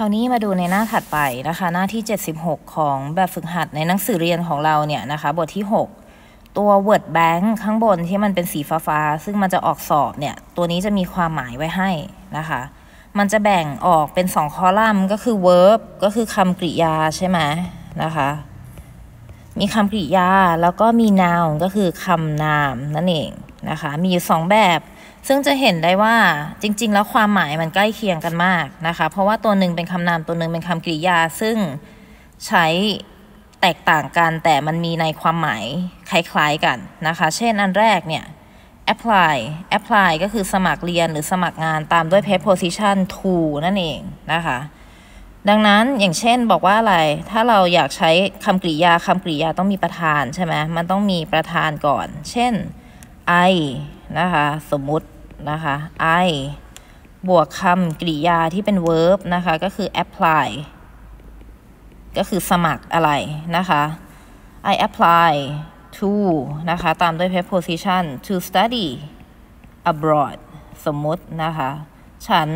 คราวนี้มาดูในหน้าถัดไปนะคะ หน้าที่ 76 ของแบบฝึกหัดในหนังสือเรียนของเราเนี่ยนะคะ บทที่ 6 ตัว word bank ข้างบนที่มันเป็นสีฟ้าๆซึ่งมันจะออกสอบเนี่ย ตัวนี้จะมีความหมายไว้ให้นะคะ มันจะแบ่งออกเป็น 2 คอลัมน์ก็คือ verb ก็คือคำกริยาใช่ไหมนะคะ มีคำกริยาแล้วก็มี noun ก็คือคำนามนั่นเองนะคะ มีอยู่ 2 แบบ ซึ่งจะเห็นได้ว่าจริง ๆ แล้วความหมายมันใกล้เคียงกันมากนะคะ เพราะว่าตัวหนึ่งเป็นคำนามตัวหนึ่งเป็นคำกริยา ซึ่งใช้แตกต่างกันแต่มันมีในความหมายคล้ายๆกันนะคะ เช่นอันแรกเนี่ย apply apply ก็คือสมัครเรียนหรือสมัครงานตามด้วย preposition to นั่นเองนะคะ ดังนั้นอย่างเช่นบอกว่าอะไร ถ้าเราอยากใช้คำกริยาคำกริยาต้องมีประธานใช่ไหมมันต้องมีประธานก่อน เช่น I นะคะ สมมุตินะคะ I บวกคำกริยาที่เป็น verb นะคะ ก็คือ apply ก็คือสมัครอะไรนะคะ I apply to นะคะ ตามด้วย preposition to study abroad สมมุตินะคะ ฉัน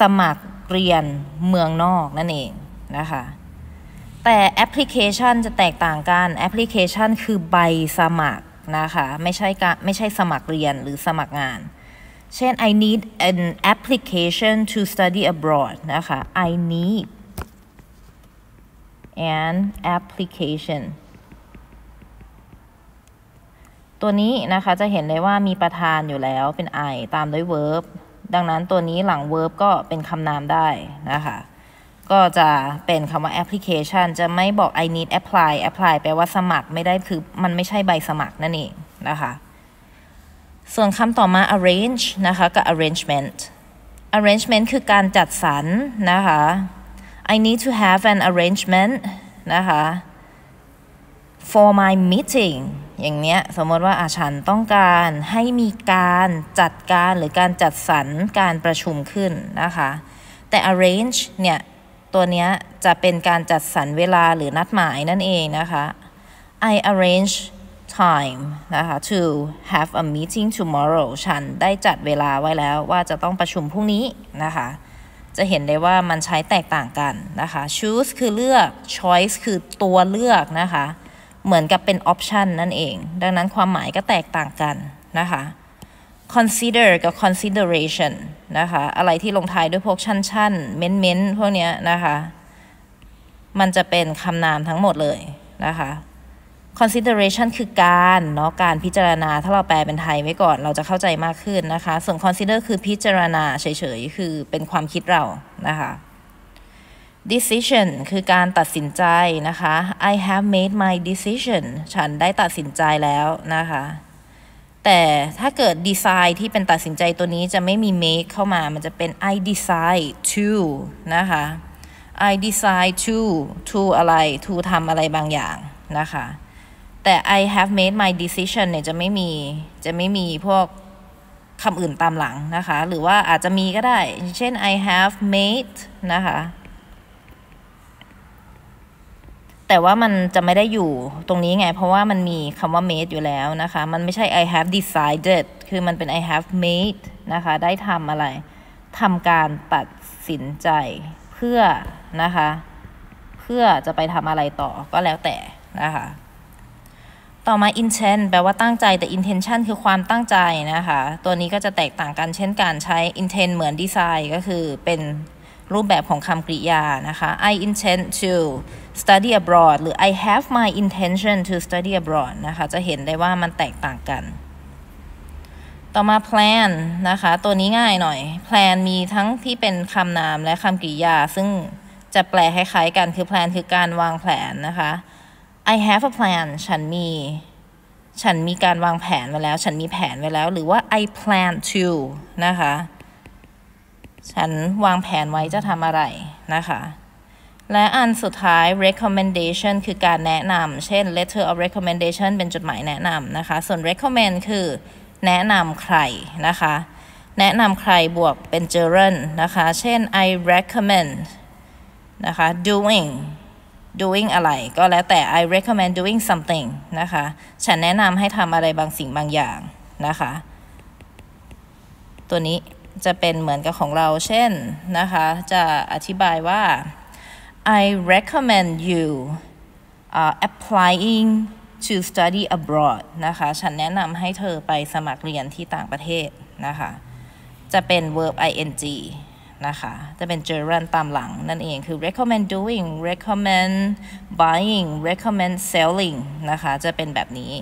สมัครเรียนเมืองนอกนั่นเองนะคะ แต่ application จะแตกต่างกัน application คือใบสมัคร นะคะ ไม่ใช่กไม่ใช่สมัครเรียนหรือสมัครงาน เช่น I need an application to study abroad นะคะ I need an application ตัวนี้นะคะจะเห็นได้ว่ามีประธานอยู่แล้วเป็น I ตามด้วย verb ดังนั้นตัวนี้หลัง verb ก็เป็นคำนามได้นะคะ ก็จะเป็นคำว่า application จะไม่บอก I need apply apply แปลว่าสมัครไม่ได้คือมันไม่ใช่ใบสมัครนั่นเองนะคะ ส่วนคำต่อมา arrange นะคะกับ arrangement arrangement คือการจัดสรรนะคะ I need to have an arrangement นะคะ for my meeting อย่างเนี้ยสมมติว่าอาฉันต้องการให้มีการจัดการหรือการจัดสรรการประชุมขึ้นนะคะ แต่ arrange เนี่ย ตัวนี้จะเป็นการจัดสรรเวลาหรือนัดหมายนั่นเองนะคะ I arrange time นะคะ to have a meeting tomorrow ฉันได้จัดเวลาไว้แล้วว่าจะต้องประชุมพรุ่งนี้นะคะ จะเห็นได้ว่ามันใช้แตกต่างกันนะคะ choose คือเลือก choice คือตัวเลือกนะคะ เหมือนกับเป็น option นั่นเอง ดังนั้นความหมายก็แตกต่างกันนะคะ consider กับ consideration นะคะ อะไรที่ลงท้ายด้วยพวกชั่นๆเม้นๆพวกเนี้ยนะคะ มันจะเป็นคำนามทั้งหมดเลยนะคะ consideration คือการเนาะการพิจารณา ถ้าเราแปลเป็นไทยไว้ก่อนเราจะเข้าใจมากขึ้นนะคะ ส่วน consider คือพิจารณาเฉยๆ คือเป็นความคิดเรานะคะ decision คือการตัดสินใจนะคะ I have made my decision ฉันได้ตัดสินใจแล้วนะคะ แต่ถ้าเกิด decide ที่เป็นตัดสินใจตัวนี้จะไม่มี make เข้ามา มันจะเป็น I decide to นะคะ I decide to to อะไร to ทำอะไรบางอย่างนะคะ แต่ I have made my decision เนี่ยจะไม่มี จะไม่มีพวกคำอื่นตามหลังนะคะ หรือว่าอาจจะมีก็ได้ เช่น I have made นะคะ แต่ว่ามันจะไม่ได้อยู่ตรงนี้ไง เพราะว่ามันมีคำว่า made อยู่แล้วนะคะ มันไม่ใช่ I have decided คือมันเป็น I have made นะคะ ได้ทำอะไรทำการตัดสินใจเพื่อนะคะ เพื่อจะไปทำอะไรต่อก็แล้วแต่นะคะต่อมา intent แปลว่าตั้งใจแต่ intention คือความตั้งใจนะคะ ตัวนี้ก็จะแตกต่างกันเช่นการใช้ intent เหมือน design ก็คือเป็น รูปแบบของคำกริยานะคะ I intend to study abroad หรือ I have my intention to study abroad นะคะ จะเห็นได้ว่ามันแตกต่างกัน ต่อมา plan นะคะ ตัวนี้ง่ายหน่อย plan มีทั้งที่เป็นคำนามและคำกริยา ซึ่งจะแปลคล้ายๆกัน คือ plan คือการวางแผนนะคะ I have a plan ฉันมี ฉันมีการวางแผนไว้แล้ว ฉันมีแผนไว้แล้ว หรือว่า I plan to นะคะ ฉันวางแผนไว้จะทำอะไรนะคะ และอันสุดท้าย recommendation คือการแนะนำเช่น letter of recommendation เป็นจดหมายแนะนำนะคะ ส่วน recommend คือแนะนำใครนะคะ แนะนำใครบวกเป็น gerund นะคะ เช่น I recommend นะคะ doing doing อะไรก็แล้วแต่ I recommend doing something นะคะ ฉันแนะนำให้ทำอะไรบางสิ่งบางอย่างนะคะ ตัวนี้ จะเป็นเหมือนกับของเราเช่นนะคะ จะอธิบายว่า I recommend you uh, applying to study abroad นะคะ ฉันแนะนำให้เธอไปสมัครเรียนที่ต่างประเทศนะคะ จะเป็น verb ing นะคะ จะเป็น gerund ตามหลังนั่นเอง คือ recommend doing recommend buying recommend selling นะคะ จะเป็นแบบนี้